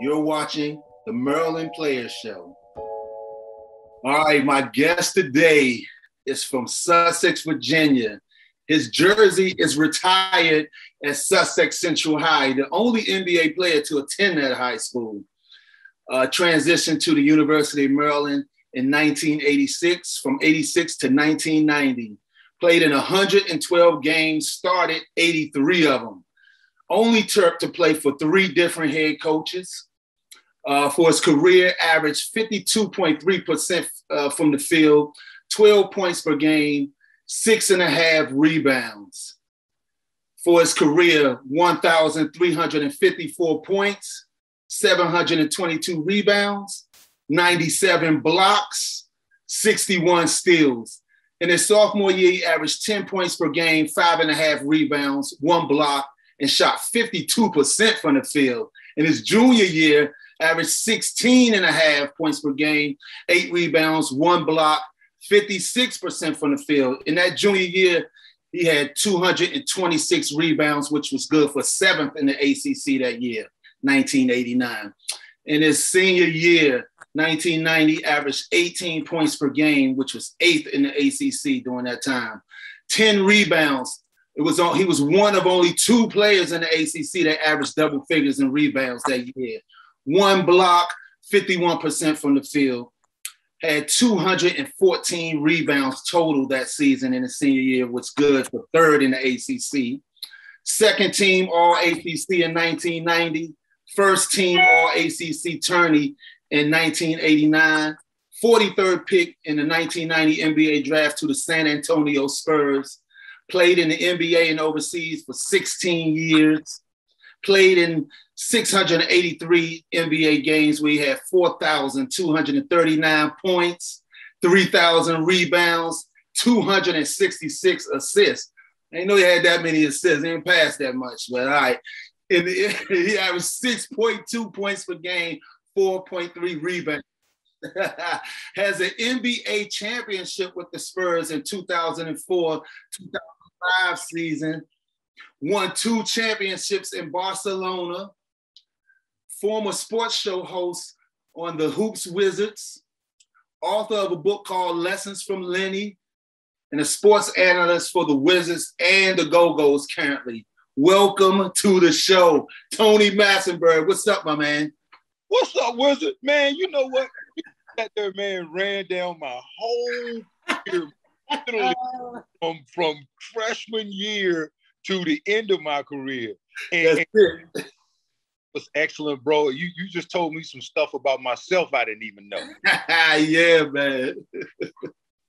You're watching the Maryland Players Show. All right, my guest today is from Sussex, Virginia. His jersey is retired at Sussex Central High, the only NBA player to attend that high school. Uh, transitioned to the University of Maryland in 1986, from 86 to 1990. Played in 112 games, started 83 of them. Only Terp to play for three different head coaches. Uh, for his career, averaged 52.3% uh, from the field, 12 points per game, six and a half rebounds. For his career, 1,354 points, 722 rebounds, 97 blocks, 61 steals. In his sophomore year, he averaged 10 points per game, five and a half rebounds, one block, and shot 52% from the field. In his junior year, averaged 16 and a half points per game, eight rebounds, one block, 56% from the field. In that junior year, he had 226 rebounds, which was good for seventh in the ACC that year, 1989. In his senior year, 1990, averaged 18 points per game, which was eighth in the ACC during that time. 10 rebounds. It was he was one of only two players in the ACC that averaged double figures in rebounds that year. One block, 51% from the field had 214 rebounds total that season in the senior year, which was good for third in the ACC. Second team All ACC in 1990, first team All ACC tourney in 1989, 43rd pick in the 1990 NBA draft to the San Antonio Spurs. Played in the NBA and overseas for 16 years. Played in 683 NBA games. We had 4,239 points, 3,000 rebounds, 266 assists. I know he had that many assists. He didn't pass that much, but all right. And he averaged 6.2 points per game, 4.3 rebounds. Has an NBA championship with the Spurs in 2004 2005 season. Won two championships in Barcelona former sports show host on the Hoops Wizards, author of a book called Lessons from Lenny, and a sports analyst for the Wizards and the Go-Go's currently. Welcome to the show, Tony Massenburg. What's up, my man? What's up, Wizard? Man, you know what? That there man ran down my whole year, from, from freshman year to the end of my career. And, and was excellent, bro. You you just told me some stuff about myself I didn't even know. yeah, man.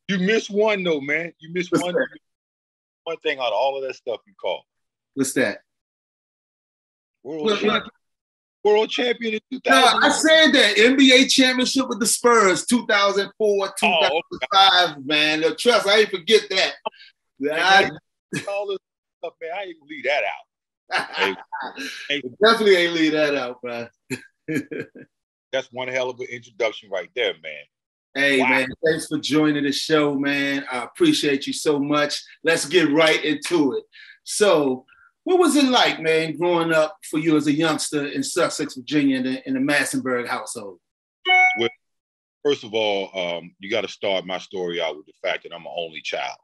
you missed one though, man. You missed What's one. That? One thing out of all of that stuff you call. What's that? World, what, champion, what? World champion in 2000. No, I said that NBA championship with the Spurs, 2004, 2005, oh, okay. man. Trust, I ain't forget that. I, all this stuff, man. I ain't gonna leave that out hey, hey, definitely ain't leave that out, bro. that's one hell of an introduction right there, man. Hey, wow. man, thanks for joining the show, man. I appreciate you so much. Let's get right into it. So, what was it like, man, growing up for you as a youngster in Sussex, Virginia, in the, in the Massenburg household? Well, first of all, um, you got to start my story out with the fact that I'm an only child.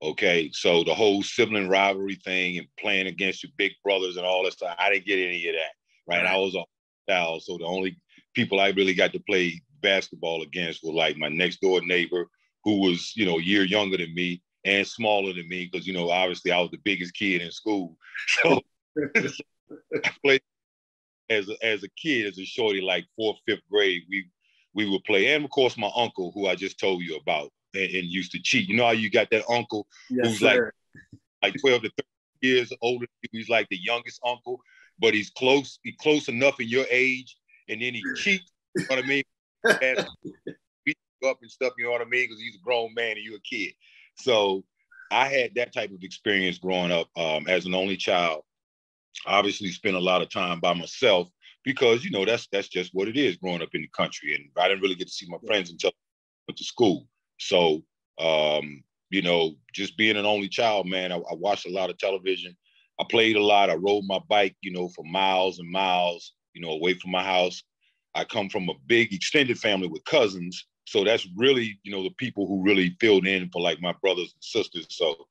Okay, so the whole sibling rivalry thing and playing against your big brothers and all that stuff, I didn't get any of that. Right, right. I was a child, so the only people I really got to play basketball against were like my next door neighbor, who was you know a year younger than me and smaller than me, because you know obviously I was the biggest kid in school. So I played as a, as a kid, as a shorty, like fourth, fifth grade. We we would play, and of course my uncle, who I just told you about and, and, used to cheat. You know how you got that uncle yes, who's sir. like like 12 to 30 years older. He's like the youngest uncle, but he's close, he's close enough in your age, and then he cheats. You know what I mean? beat up and stuff, you know what I mean? Because he's a grown man and you're a kid. So I had that type of experience growing up um, as an only child. Obviously, spent a lot of time by myself because you know that's that's just what it is growing up in the country. And I didn't really get to see my friends until I went to school. So, um, you know, just being an only child, man, I, I, watched a lot of television. I played a lot. I rode my bike, you know, for miles and miles, you know, away from my house. I come from a big extended family with cousins. So that's really, you know, the people who really filled in for like my brothers and sisters. So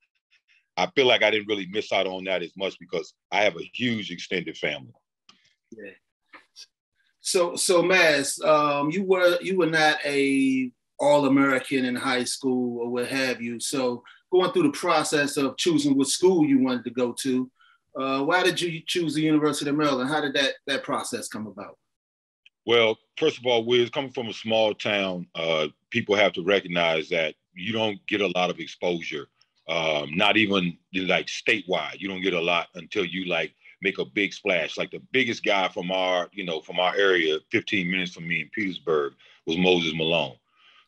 I feel like I didn't really miss out on that as much because I have a huge extended family. Yeah. So so Maz, um, you were you were not a all American in high school or what have you. So going through the process of choosing what school you wanted to go to, uh, why did you choose the University of Maryland? How did that that process come about? Well, first of all, we're coming from a small town. Uh, people have to recognize that you don't get a lot of exposure, um, not even like statewide. You don't get a lot until you like make a big splash. Like the biggest guy from our, you know, from our area, 15 minutes from me in Petersburg, was Moses Malone.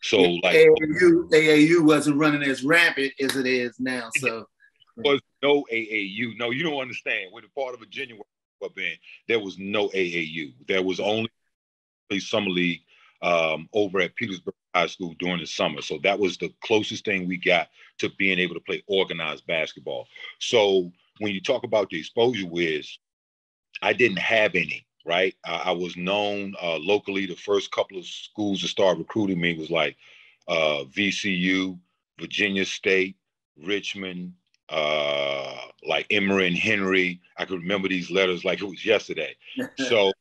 So like AAU, AAU wasn't running as rampant as it is now. So was no AAU. No, you don't understand. When the part of Virginia were in, there was no AAU. There was only a summer league um, over at Petersburg High School during the summer. So that was the closest thing we got to being able to play organized basketball. So when you talk about the exposure whiz, I didn't have any right? I, I was known uh, locally. The first couple of schools to start recruiting me was like uh, VCU, Virginia State, Richmond, uh, like Emory and Henry. I could remember these letters like it was yesterday. so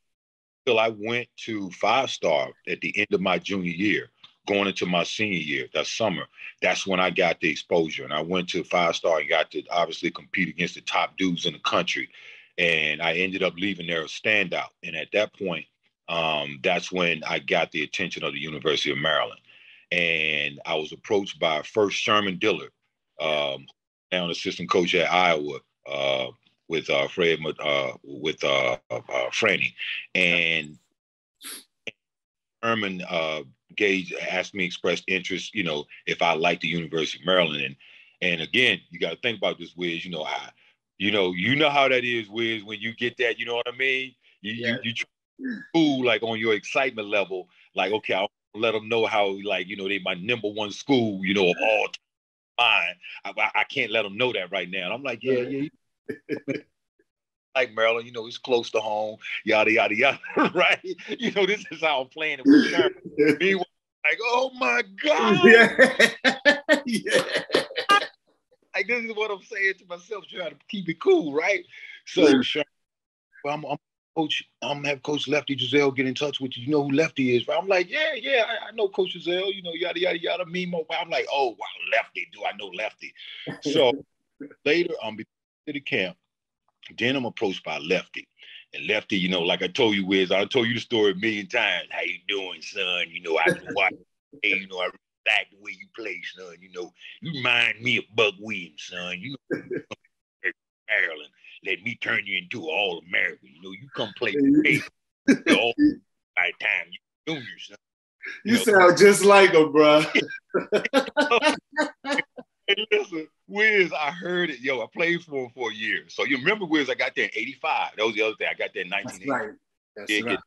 till I went to five star at the end of my junior year, going into my senior year, that summer, that's when I got the exposure. And I went to five star and got to obviously compete against the top dudes in the country and I ended up leaving there a standout. And at that point, um, that's when I got the attention of the University of Maryland. And I was approached by first Sherman Dillard, um, now assistant coach at Iowa, uh, with uh, Fred, uh, with uh, uh, Franny, and Sherman uh, Gage asked me, expressed interest, you know, if I liked the University of Maryland, and and again, you got to think about this, Wiz. You know, I you know, you know how that is, Wiz, when you get that, you know what I mean? You you, you school like on your excitement level, like, okay, I'll let them know how like, you know, they my number one school, you know, of all time. I, I, can't let them know that right now. And I'm like, yeah, yeah. like Maryland, you know, it's close to home, yada yada yada, right? You know, this is how I'm playing it with Meanwhile, like, oh my God. Yeah. yeah this is what I'm saying to myself, trying to keep it cool, right? So, well, I'm, I'm coach. I'm have Coach Lefty Driesell get in touch with you. You know who Lefty is, right? I'm like, yeah, yeah, I, I know Coach Driesell. You know, yada yada yada. Mimo. I'm like, oh wow, Lefty. Do I know Lefty? So later, I'm um, to the camp. Then I'm approached by Lefty. And Lefty, you know, like I told you, Wiz, I told you the story a million times. How you doing, son? You know, I watch. you know, I like the way you play, son. You know, you remind me of Buck Williams, son. You know, Maryland. Let me turn you into an all American. You know, you come play with me all by time you junior, son. You, you know, sound just like him, bro. hey, listen, Wiz, I heard it. Yo, I played for him for a year. So you remember Wiz, I got there in 85. That was the other thing. I got there in 1980. That's right. That's yeah, right.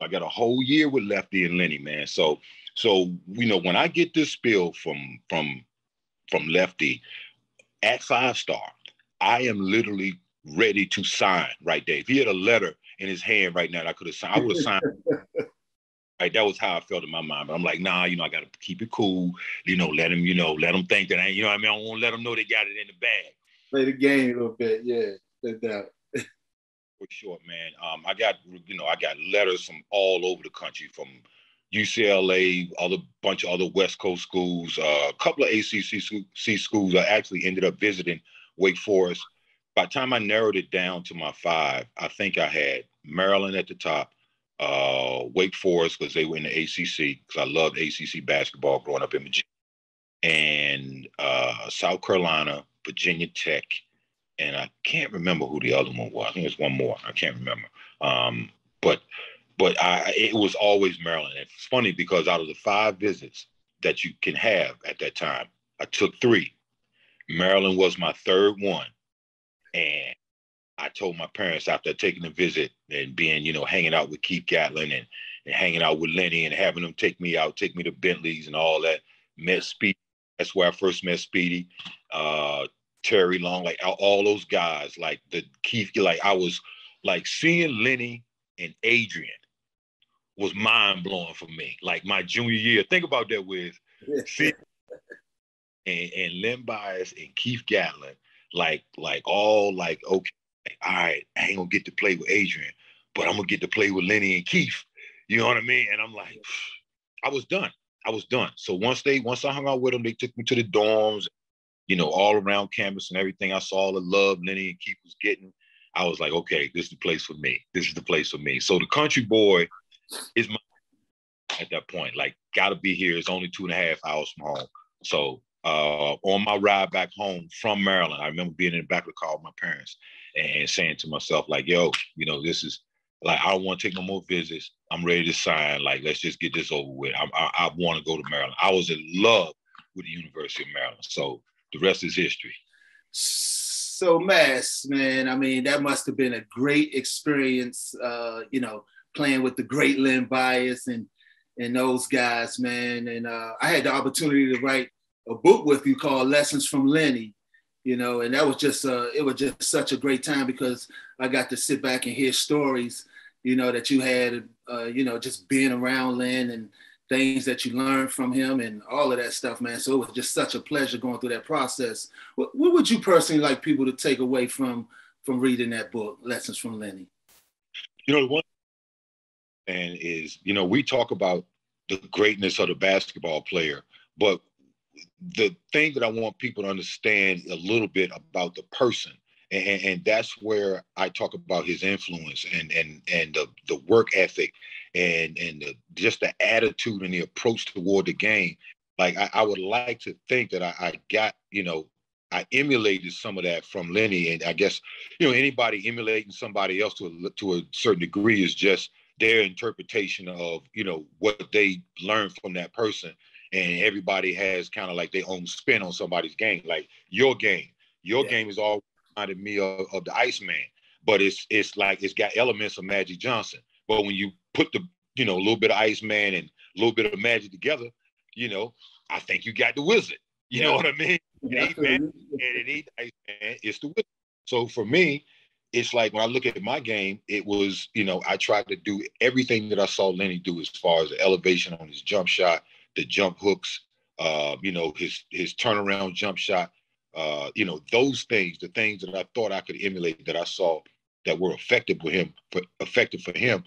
I got a whole year with Lefty and Lenny, man. So so you know, when I get this spill from from from Lefty at five star, I am literally ready to sign right there. If he had a letter in his hand right now, I could have signed. I would have signed. right, that was how I felt in my mind. But I'm like, nah, you know, I got to keep it cool. You know, let him, you know, let them think that I, you know, I mean, I to let them know they got it in the bag. Play the game a little bit, yeah, no doubt. For sure, man. Um, I got, you know, I got letters from all over the country, from UCLA, other bunch of other West Coast schools, uh, a couple of ACC schools. I actually ended up visiting Wake Forest. By the time I narrowed it down to my five, I think I had Maryland at the top, uh, Wake Forest because they were in the ACC because I loved ACC basketball growing up in Virginia, and uh, South Carolina, Virginia Tech, and I can't remember who the other one was. I think it's one more. I can't remember. Um, but but I, it was always Maryland. It's funny because out of the five visits that you can have at that time, I took three. Maryland was my third one. And I told my parents after taking the visit and being, you know, hanging out with Keith Gatlin and, and hanging out with Lenny and having them take me out, take me to Bentley's and all that, met Speedy. That's where I first met Speedy, uh, Terry Long, like all, those guys, like the Keith, like I was like seeing Lenny and Adrian was mind blowing for me. Like my junior year, think about that with and, and Len Bias and Keith Gatlin, like like all like okay, all right, I ain't gonna get to play with Adrian, but I'm gonna get to play with Lenny and Keith. You know what I mean? And I'm like, I was done. I was done. So once they once I hung out with them, they took me to the dorms, you know, all around campus and everything. I saw the love Lenny and Keith was getting. I was like, okay, this is the place for me. This is the place for me. So the country boy is my at that point. Like, gotta be here. It's only two and a half hours from home. So uh, on my ride back home from Maryland, I remember being in the back of the car with my parents and saying to myself, like, yo, you know, this is like, I don't want to take no more visits. I'm ready to sign. Like, let's just get this over with. I, I, I want to go to Maryland. I was in love with the University of Maryland. So the rest is history. So, Mass, man, I mean, that must have been a great experience, uh, you know, playing with the great Len Bias and and those guys, man. And uh, I had the opportunity to write a book with you called Lessons from Lenny, you know, and that was just uh, it was just such a great time because I got to sit back and hear stories, you know, that you had, uh, you know, just being around Len and things that you learned from him and all of that stuff, man. So it was just such a pleasure going through that process. What, what would you personally like people to take away from from reading that book, Lessons from Lenny? You know, one and is, you know, we talk about the greatness of the basketball player, but the thing that I want people to understand a little bit about the person, and, and that's where I talk about his influence and and and the, the work ethic and and the, just the attitude and the approach toward the game. Like I, I would like to think that I, I got, you know, I emulated some of that from Lenny, and I guess you know anybody emulating somebody else to a, to a certain degree is just their interpretation of you know what they learned from that person and everybody has kind of like their own spin on somebody's game like your game your yeah. game is all reminded me of, of the iceman but it's it's like it's got elements of magic johnson but when you put the you know a little bit of iceman and a little bit of magic together you know i think you got the wizard you yeah. know what i mean yeah. and it ain't iceman it's the wizard so for me it's like when I look at my game, it was, you know, I tried to do everything that I saw Lenny do as far as the elevation on his jump shot, the jump hooks, uh, you know, his his turnaround jump shot, uh, you know, those things, the things that I thought I could emulate that I saw that were effective for him, for, effective for him,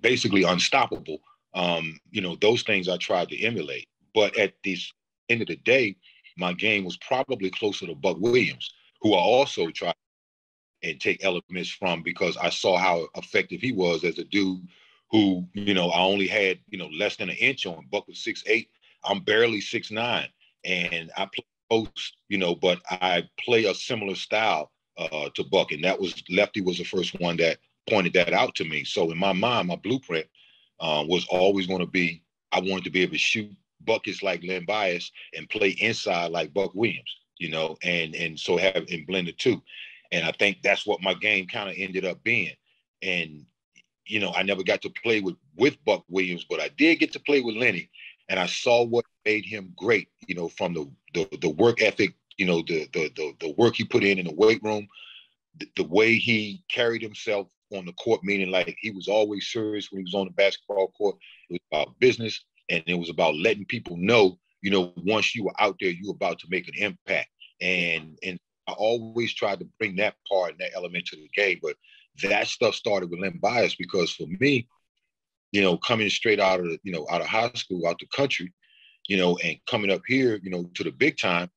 basically unstoppable. Um, you know, those things I tried to emulate. But at the end of the day, my game was probably closer to Buck Williams, who I also tried and take elements from because I saw how effective he was as a dude who, you know, I only had, you know, less than an inch on. Buck was six eight. I'm barely six nine, and I play post, you know, but I play a similar style uh, to Buck, and that was Lefty was the first one that pointed that out to me. So in my mind, my blueprint uh, was always going to be I wanted to be able to shoot buckets like Len Bias and play inside like Buck Williams, you know, and and so have and blend the two. And I think that's what my game kind of ended up being. And, you know, I never got to play with, with Buck Williams, but I did get to play with Lenny. And I saw what made him great, you know, from the the, the work ethic, you know, the, the the the work he put in in the weight room, the, the way he carried himself on the court, meaning like he was always serious when he was on the basketball court. It was about business and it was about letting people know, you know, once you were out there, you were about to make an impact. And and I always tried to bring that part and that element to the game. But that stuff started with Len Bias because for me, you know, coming straight out of you know, out of high school, out the country, you know, and coming up here, you know, to the big time,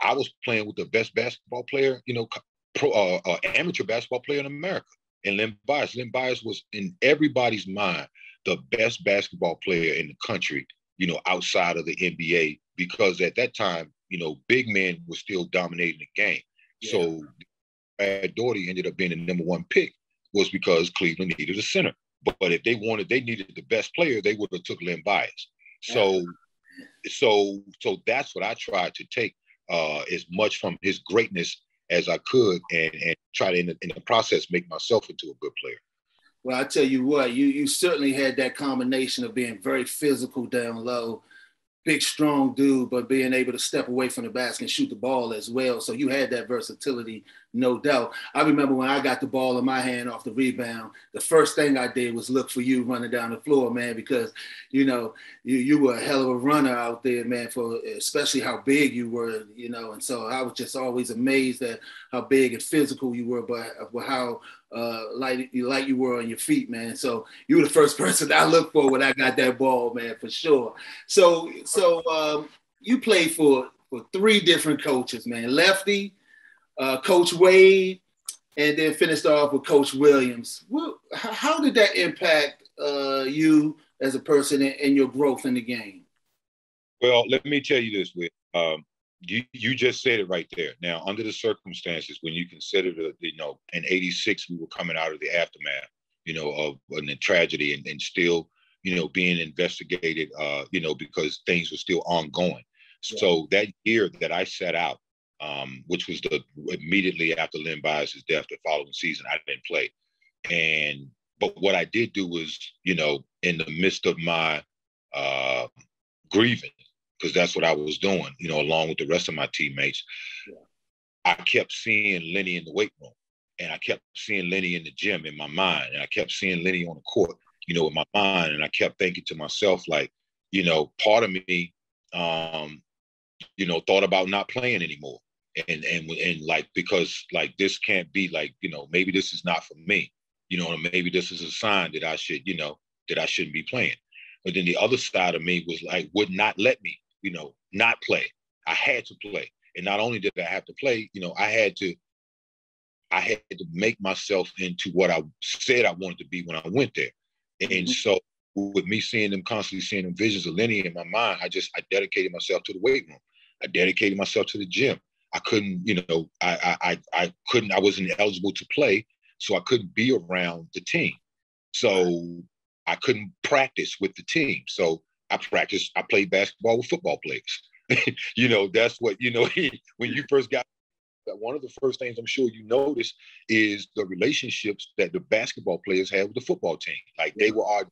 I was playing with the best basketball player, you know, pro, uh, uh, amateur basketball player in America, and Len Bias. Len Bias was in everybody's mind the best basketball player in the country, you know, outside of the NBA, because at that time you know, big men were still dominating the game. Yeah. So Brad Daugherty ended up being the number one pick was because Cleveland needed a center. But, but if they wanted, they needed the best player, they would have took Len Bias. So, yeah. so, so that's what I tried to take uh, as much from his greatness as I could, and and try to in the, in the process make myself into a good player. Well, I tell you what, you you certainly had that combination of being very physical down low, big, strong dude, but being able to step away from the basket and shoot the ball as well. So you had that versatility no doubt. I remember when I got the ball in my hand off the rebound, the first thing I did was look for you running down the floor, man, because you know you you were a hell of a runner out there, man. For especially how big you were, you know, and so I was just always amazed at how big and physical you were, but, how uh, light you like you were on your feet, man. So you were the first person I looked for when I got that ball, man, for sure. So so um, you played for for three different coaches, man. Lefty uh, Coach Wade, and then finished off with Coach Williams. How did that impact uh, you as a person and your growth in the game? Well, let me tell you this, Whit. Um, you you just said it right there. Now, under the circumstances, when you consider the, you know, in '86 we were coming out of the aftermath, you know, of a tragedy, and, and still, you know, being investigated, uh, you know, because things were still ongoing. Yeah. So that year that I set out, um, which was the immediately after Len Bias's death, the following season, I didn't play. And but what I did do was, you know, in the midst of my uh, grieving, because that's what I was doing, you know, along with the rest of my teammates, yeah. I kept seeing Lenny in the weight room, and I kept seeing Lenny in the gym in my mind, and I kept seeing Lenny on the court, you know, in my mind, and I kept thinking to myself, like, you know, part of me, um, you know, thought about not playing anymore and and and like because like this can't be like you know maybe this is not for me you know maybe this is a sign that i should you know that i shouldn't be playing. But then the other side of me was like would not let me you know not play. I had to play. And not only did i have to play you know i had to i had to make myself into what i said i wanted to be when i went there. And mm-hmm. so with me seeing them constantly seeing them visions of Lenny in my mind i just i dedicated myself to the weight room. I dedicated myself to the gym I couldn't, you know, I, I, I couldn't, I wasn't eligible to play, so I couldn't be around the team. So I couldn't practice with the team. So I practiced, I played basketball with football players. you know, that's what, you know, when you first got one of the first things I'm sure you notice is the relationships that the basketball players had with the football team. Like they were all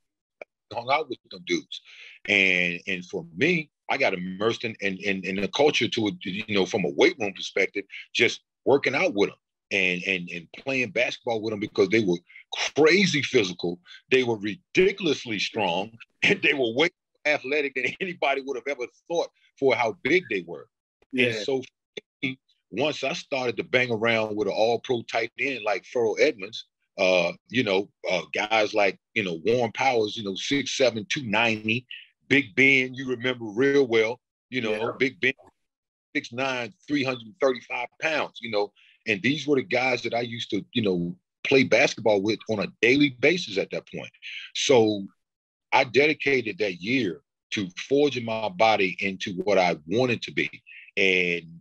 hung out with them dudes. And and for me, I got immersed in in, in, in the culture to you know from a weight room perspective, just working out with them and and and playing basketball with them because they were crazy physical, they were ridiculously strong, and they were way more athletic than anybody would have ever thought for how big they were. Yeah. And so once I started to bang around with an all-pro tight end like Ferrell Edmunds, uh, you know, uh, guys like, you know, Warren Powers, you know, 6'7", 290, Big Ben, you remember real well, you know, yeah. Big Ben, 6'9", 335 pounds, you know, and these were the guys that I used to, you know, play basketball with on a daily basis at that point. So I dedicated that year to forging my body into what I wanted to be. And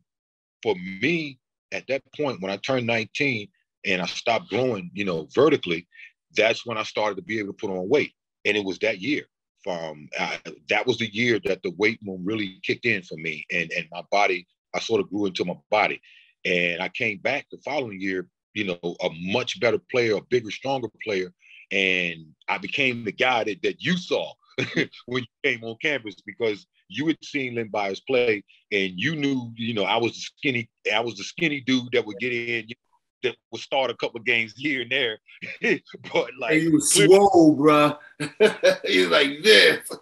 for me, at that point, when I turned 19 and I stopped growing, you know, vertically, that's when I started to be able to put on weight. And it was that year from uh, that was the year that the weight room really kicked in for me and and my body i sort of grew into my body. And i came back the following year you know a much better player a bigger stronger player and i became the guy that, that you saw when you came on campus because you had seen Len Bias play and you knew you know i was the skinny i was the skinny dude that would get in you that would start a couple games here and there. but like he was swole, bro. he was like this.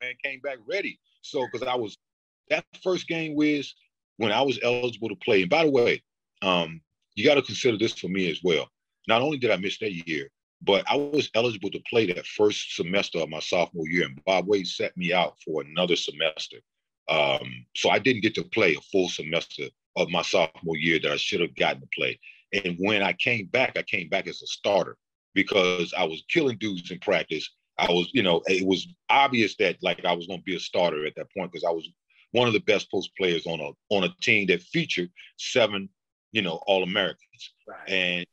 Man came back ready. So because I was that first game was when I was eligible to play. And by the way, um, you got to consider this for me as well. Not only did I miss that year, but I was eligible to play that first semester of my sophomore year, and Bob Wade set me out for another semester. Um, so I didn't get to play a full semester of my sophomore year that I should have gotten to play. And when I came back, I came back as a starter because I was killing dudes in practice. I was, you know, it was obvious that like I was going to be a starter at that point because I was one of the best post players on a on a team that featured seven, you know, All Americans, right. and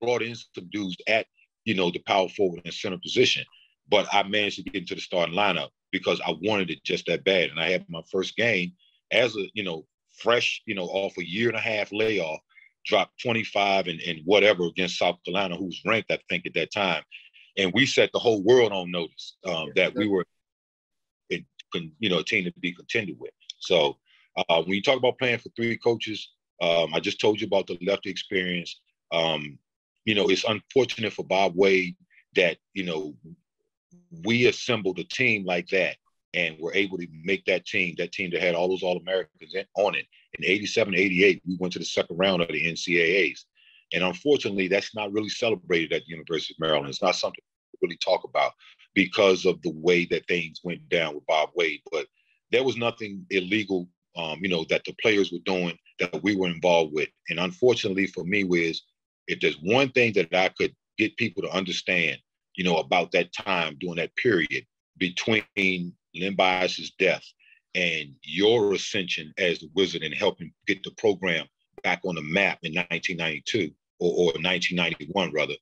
brought in some dudes at you know the power forward and center position. But I managed to get into the starting lineup because I wanted it just that bad, and I had my first game as a you know fresh, you know, off a year and a half layoff, dropped 25 and, and whatever against South Carolina, who was ranked, I think, at that time. And we set the whole world on notice um, that we were, in, you know, a team to be contended with. So uh, when you talk about playing for three coaches, Um, I just told you about the lefty experience. Um, you know, it's unfortunate for Bob Wade that you know we assembled a team like that and we were able to make that team, that team that had all those All Americans on it. In 87, 88, we went to the second round of the NCAAs. And unfortunately, that's not really celebrated at the University of Maryland. It's not something to really talk about because of the way that things went down with Bob Wade. But there was nothing illegal, um, you know, that the players were doing that we were involved with. And unfortunately for me, was if there's one thing that I could get people to understand, you know, about that time during that period between Len Bias's death and your ascension as the wizard and helping get the program back on the map in 1992 or, or 1991 rather.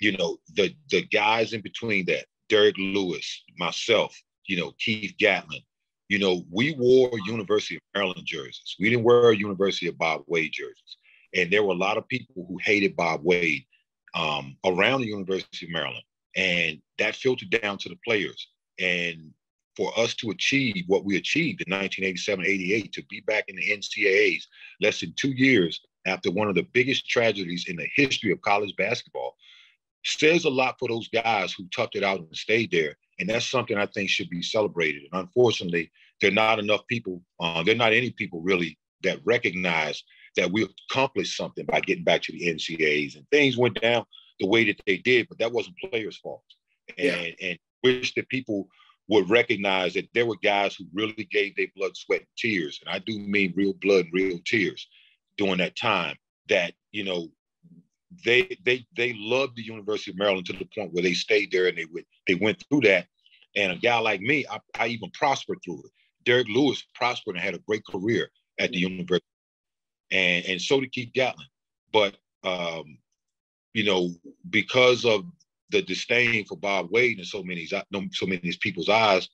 You know the the guys in between that derrick lewis myself you know keith gatlin you know we wore university of maryland jerseys. We didn't wear university of bob wade jerseys. And there were a lot of people who hated bob wade um, around the university of maryland. And that filtered down to the players. And for us to achieve what we achieved in 1987 88 to be back in the ncaa's less than two years after one of the biggest tragedies in the history of college basketball. Says a lot for those guys who toughed it out and stayed there and that's something i think should be celebrated. And unfortunately there are not enough people uh, there are not any people really that recognize that we accomplished something by getting back to the ncaa's and things went down the way that they did but that wasn't players fault. And, yeah. and wish that people would recognize that there were guys who really gave their blood, sweat, and tears. And I do mean real blood, real tears during that time that, you know, they they they loved the University of Maryland to the point where they stayed there and they went they went through that. And a guy like me, I, I even prospered through it. Derrick Lewis prospered and had a great career at the university. And and so did Keith Gatlin. But um, you know, because of the disdain for Bob Wade in so many so many people's eyes,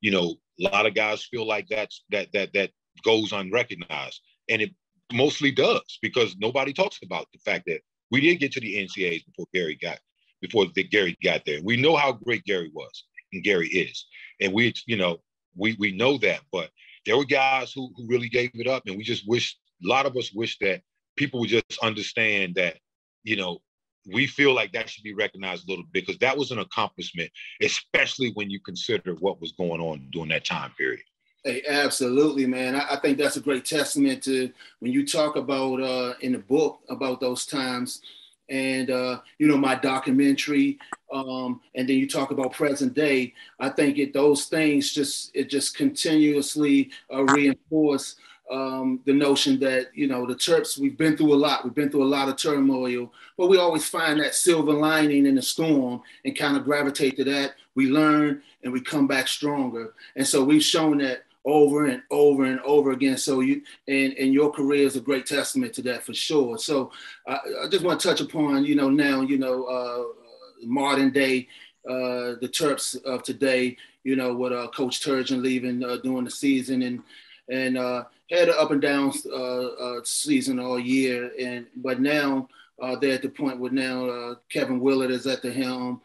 you know, a lot of guys feel like that's that that that goes unrecognized, and it mostly does because nobody talks about the fact that we did get to the NCAAs before Gary got before the, Gary got there. We know how great Gary was and Gary is, and we you know we we know that, but there were guys who who really gave it up, and we just wish a lot of us wish that people would just understand that you know we feel like that should be recognized a little bit because that was an accomplishment, especially when you consider what was going on during that time period. Hey, absolutely, man. I, I think that's a great testament to when you talk about uh, in the book about those times and uh, you know my documentary um, and then you talk about present day i think it those things just it just continuously uh, reinforce um, the notion that you know the Terps we've been through a lot. We've been through a lot of turmoil but we always find that silver lining in the storm and kind of gravitate to that. We learn and we come back stronger. And so we've shown that over and over and over again. So you and, and your career is a great testament to that for sure. So I, I just want to touch upon you know now you know uh, modern day uh, the Terps of today you know with uh, coach Turgeon leaving uh, during the season and and uh, had an up and down uh, uh, season all year. And but now uh, they're at the point where now uh, Kevin Willard is at the helm,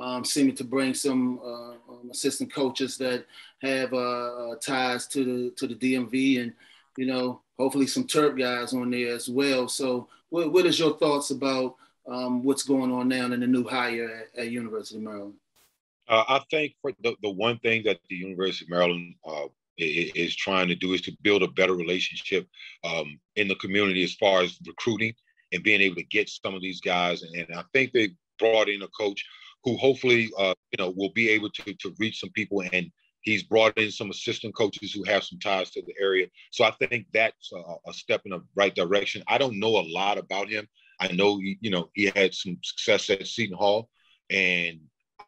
um, seeming to bring some uh, um, assistant coaches that have uh, ties to the to the DMV, and you know hopefully some Terp guys on there as well. So what, what is your thoughts about um, what's going on now in the new hire at, at University of Maryland? I think for the, the one thing that the University of Maryland is trying to do is to build a better relationship um, in the community as far as recruiting and being able to get some of these guys. And, I think they brought in a coach who hopefully uh, you know will be able to to reach some people and he's brought in some assistant coaches who have some ties to the area. So I think that's a, a step in the right direction. I don't know a lot about him. I know you know he had some success at Seton Hall, and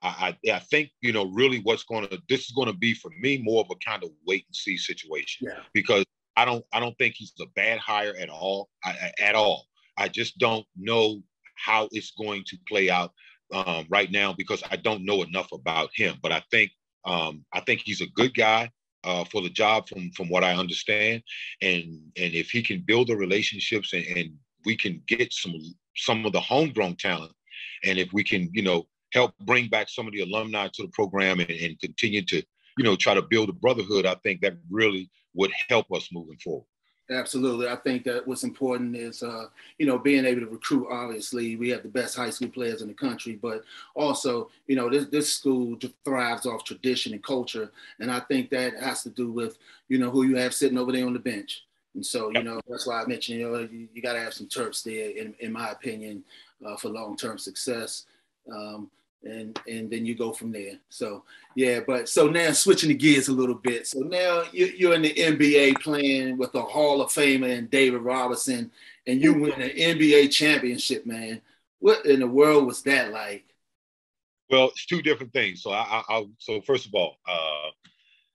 I, I, think you know really what's going to this is going to be for me more of a kind of wait and see situation yeah. because I don't I don't think he's a bad hire at all I, at all. I just don't know how it's going to play out um, right now because I don't know enough about him. But I think um, I think he's a good guy uh, for the job from from what I understand, and and if he can build the relationships and, and we can get some some of the homegrown talent, and if we can you know help bring back some of the alumni to the program and, and continue to, you know, try to build a brotherhood, I think that really would help us moving forward. Absolutely. I think that what's important is, uh, you know, being able to recruit. Obviously, we have the best high school players in the country, but also, you know, this, this school thrives off tradition and culture. And I think that has to do with, you know, who you have sitting over there on the bench. And so, you know, that's why I mentioned, you know, you, you got to have some Terps there, in, in my opinion, uh, for long term success. Um, and and then you go from there. So yeah, but so now switching the gears a little bit. So now you're in the NBA playing with a Hall of Famer and David Robinson, and you win an NBA championship, man. What in the world was that like? Well, it's two different things. So I, I, I so first of all, uh,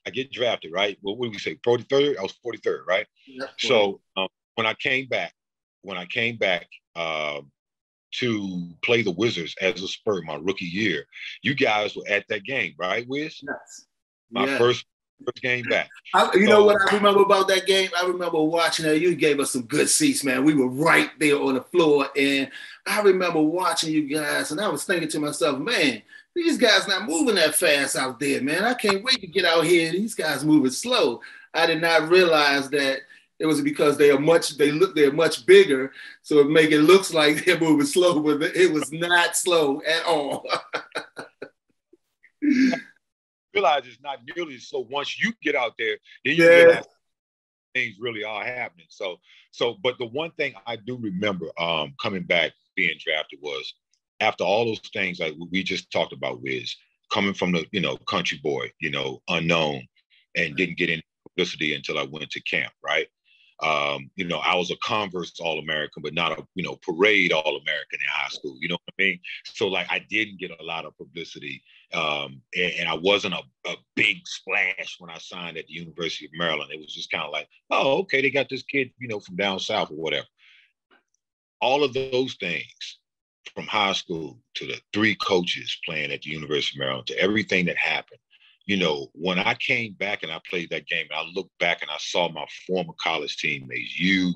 I get drafted, right? Well, what did we say? 43rd? I was 43rd, right? Yeah, so um, when I came back, when I came back, uh, to play the Wizards as a Spur my rookie year. You guys were at that game, right, Wiz? Yes. My yes. first first game back. I, you so, know what I remember about that game? I remember watching it. You gave us some good seats, man. We were right there on the floor, and I remember watching you guys, and I was thinking to myself, man. These guys not moving that fast out there, man. I can't wait to get out here. These guys moving slow. I did not realize that it was because they are much they look they're much bigger, so it make it looks like they're moving slow, but it was not slow at all. realize it's not nearly so once you get out there, then you yeah. realize things really are happening. So so but the one thing I do remember um coming back being drafted was after all those things like we just talked about Wiz coming from the you know country boy, you know, unknown and didn't get any publicity until I went to camp, right? Um, you know, I was a Converse All American, but not a you know parade All American in high school. You know what I mean? So like I didn't get a lot of publicity, um, and, and, I wasn't a, a big splash when I signed at the University of Maryland. It was just kind of like, oh, okay, they got this kid, you know, from down south or whatever. All of those things, from high school to the three coaches playing at the University of Maryland to everything that happened you know, when I came back and I played that game, and I looked back and I saw my former college teammates, you,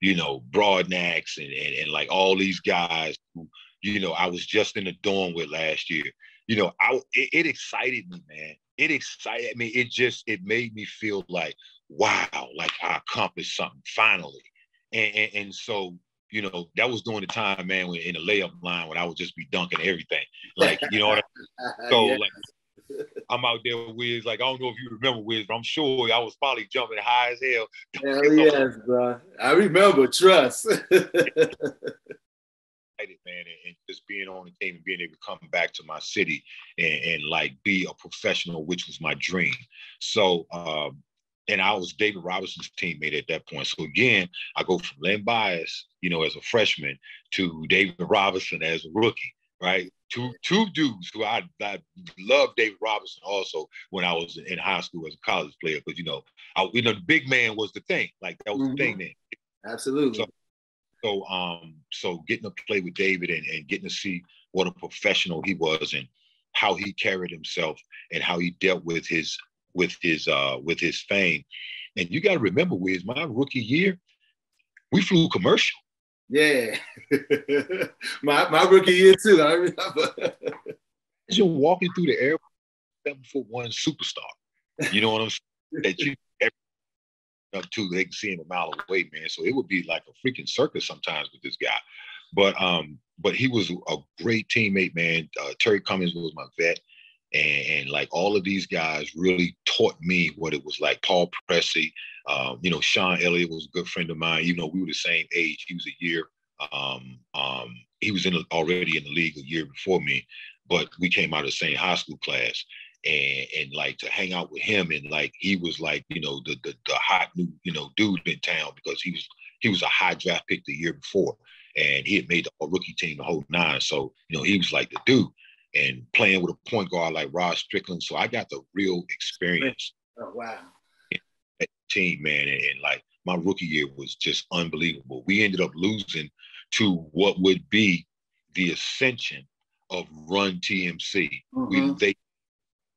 you know, Broadnax and, and, and like all these guys who, you know, I was just in the dorm with last year. You know, I it, it excited me, man. It excited me. It just it made me feel like, wow, like I accomplished something finally. And, and, and so you know, that was during the time, man, when in the layup line when I would just be dunking everything. Like, you know what I mean? So like I'm out there with Wiz. Like I don't know if you remember Wiz, but I'm sure I was probably jumping high as hell. Hell yes, bro. I remember. Trust. man, and, just being on the team and being able to come back to my city and, and like be a professional, which was my dream. So, um, and I was David Robinson's teammate at that point. So again, I go from Len Bias, you know, as a freshman to David Robinson as a rookie right? Two two dudes who I I love David Robinson also when I was in high school as a college player because you know I you know the big man was the thing like that was mm-hmm. the thing then. Absolutely. So, so um so getting to play with David and, and getting to see what a professional he was and how he carried himself and how he dealt with his with his uh with his fame. And you got to remember, Wiz, my rookie year, we flew commercial. Yeah. my my rookie year too. I remember. As You're walking through the air, seven foot one superstar. You know what I'm saying? that you up to they can see him a mile away, man. So it would be like a freaking circus sometimes with this guy. But um, but he was a great teammate, man. Uh, Terry Cummings was my vet. And, and, like all of these guys really taught me what it was like. Paul Pressey, um, you know, Sean Elliott was a good friend of mine. You know, we were the same age, he was a year. Um, um, he was in already in the league a year before me, but we came out of the same high school class. And, and like to hang out with him and like he was like you know the, the the hot new you know dude in town because he was he was a high draft pick the year before and he had made the rookie team the whole nine so you know he was like the dude and playing with a point guard like Rod Strickland so I got the real experience oh wow team, man. And, and, like my rookie year was just unbelievable. We ended up losing to what would be the ascension of Run TMC. Mm-hmm. We they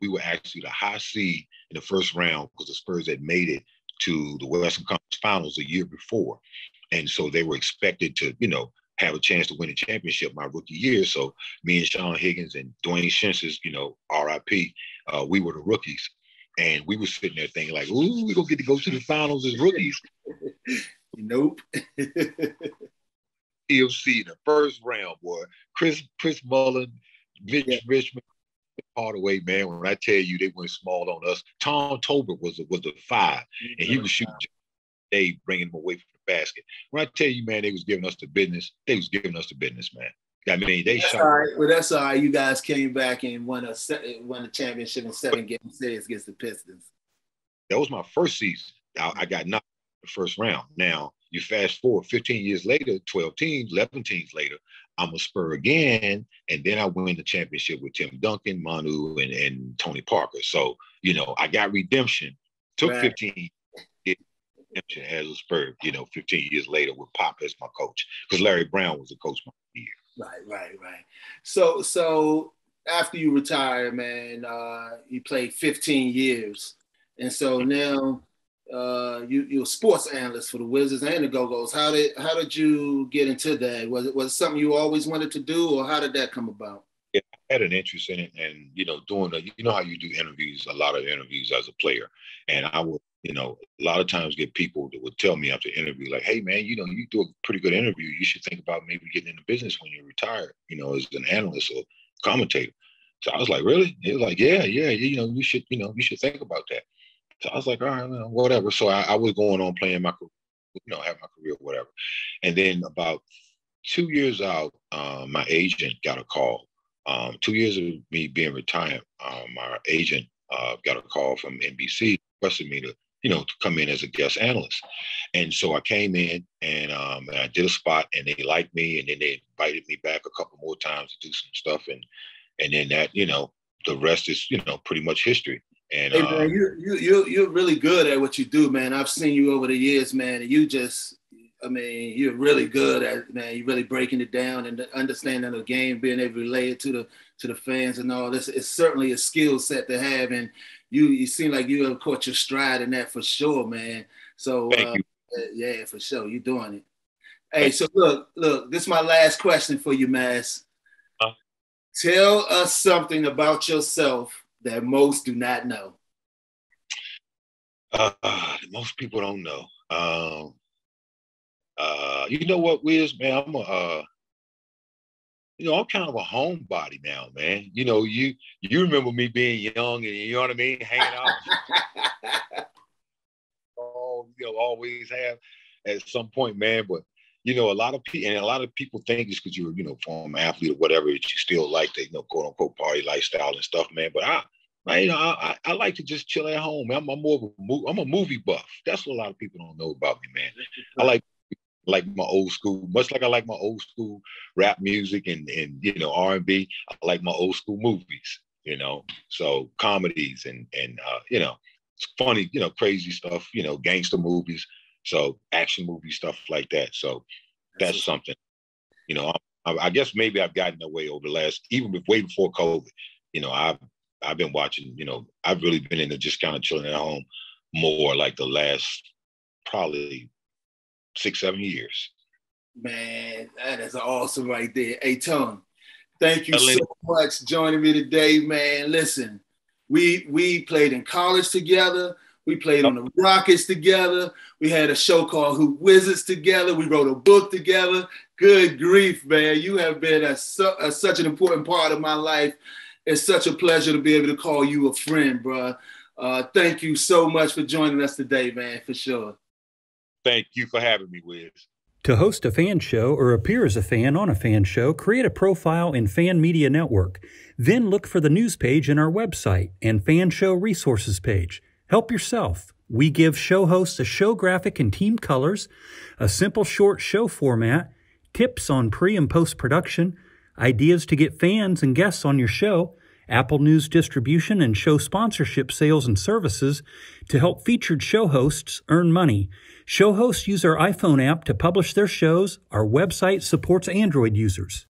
we were actually the high seed in the first round because the Spurs had made it to the Western Conference Finals a year before, and so they were expected to, you know, have a chance to win a championship my rookie year. So me and Sean Higgins and Dwayne Schintzius, you know, RIP, uh, we were the rookies. And we were sitting there thinking like, ooh, we gonna get to go to the finals as rookies. nope. EFC in the first round, boy. Chris Chris Mullin, Mitch yeah. Richmond, Hardaway, man. When I tell you they went small on us, Tom Tolbert was a, was a 5 and he was shooting Dave, bringing him away from the basket. When I tell you, man, they was giving us the business. They was giving us the business, man. I mean, they that's shot. All right. Well, that's all right. You guys came back and won a won a championship in seven game series against the Pistons. That was my first season. I, I got knocked the first round. Now you fast forward 15 years later, 12 teams, 11 teams later, I'm a Spur again, and then I win the championship with Tim Duncan, Manu, and, and Tony Parker. So you know, I got redemption. Took right. 15 redemption a Spur. You know, 15 years later with Pop as my coach because Larry Brown was the coach my year. Right, right, right. So, so after you retire, man, uh, you played 15 years, and so now uh, you you're a sports analyst for the Wizards and the Go Go's. How did how did you get into that? Was it was it something you always wanted to do, or how did that come about? Yeah, I had an interest in it, and you know, doing the you know how you do interviews, a lot of interviews as a player, and I would you know a lot of times get people that would tell me after interview like, hey man, you know, you do a pretty good interview. You should think about maybe getting into business when you're retired, you know, as an analyst or commentator. So I was like, really? He was like, yeah, yeah, you know, you should, you know, you should think about that. So I was like, all right, well, whatever. So I, I, was going on playing my, you know, have my career, whatever. And then about two years out, um, my agent got a call. Um, two years of me being retired, um, my agent uh, got a call from NBC requested me to, you know, to come in as a guest analyst. And so I came in and, um, and I did a spot, and they liked me, and then they invited me back a couple more times to do some stuff, and and then that, you know, the rest is, you know, pretty much history. And hey, man, um, you you you you're really good at what you do, man. I've seen you over the years, man, and you just I mean, you're really good at man. You're really breaking it down and understanding the game, being able to relay it to the to the fans and all this. It's certainly a skill set to have, and you you seem like you have caught your stride in that for sure, man. So uh, yeah, for sure, you're doing it. Hey, so look, look, this is my last question for you, Mass. Huh? Tell us something about yourself that most do not know? Uh, most people don't know. Um, uh, you know what, Wiz, man? I'm a, uh, you know, I'm kind of a homebody now, man. You know, you you remember me being young, and you know what I mean, hanging out. oh, you know, always have at some point, man. But you know, a lot of people and a lot of people think it's because you're, you know, former athlete or whatever, that you still like the, you know, quote unquote party lifestyle and stuff, man. But I, I, you know, I, I like to just chill at home. I'm, I'm more of a I'm a movie buff. That's what a lot of people don't know about me, man. I like like my old school, much like I like my old school rap music and and you know R and B. I like my old school movies, you know. So comedies and and uh, you know, it's funny, you know, crazy stuff, you know, gangster movies. So action movie stuff like that. So that's something, you know. I, I guess maybe I've gotten away over the last, even way before COVID. You know, I've I've been watching, you know, I've really been into just kind of chilling at home more like the last probably six, seven years. Man, that is awesome right there. Hey, Tone, thank you so much joining me today, man. Listen, we we played in college together. We played on the Rockets together. We had a show called Who Wizards together. We wrote a book together. Good grief, man. You have been a, a, such an important part of my life it's such a pleasure to be able to call you a friend, bro. Uh, thank you so much for joining us today, man, for sure. Thank you for having me, Wiz. To host a fan show or appear as a fan on a fan show, create a profile in Fan Media Network. Then look for the news page in our website and fan show resources page. Help yourself. We give show hosts a show graphic and team colors, a simple short show format, tips on pre and post production, ideas to get fans and guests on your show, Apple News distribution, and show sponsorship sales and services to help featured show hosts earn money. Show hosts use our iPhone app to publish their shows. Our website supports Android users.